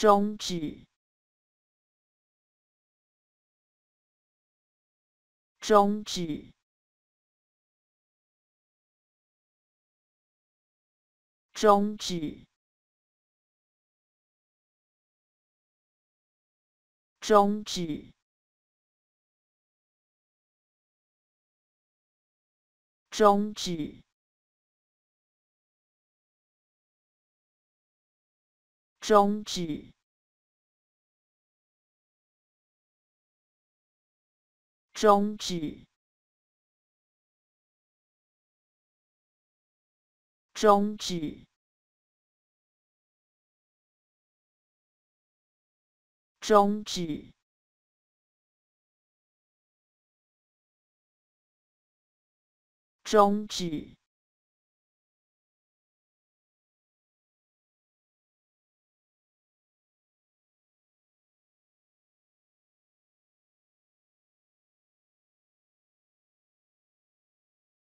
终止终止终止终止终止终止终止终止终止。终止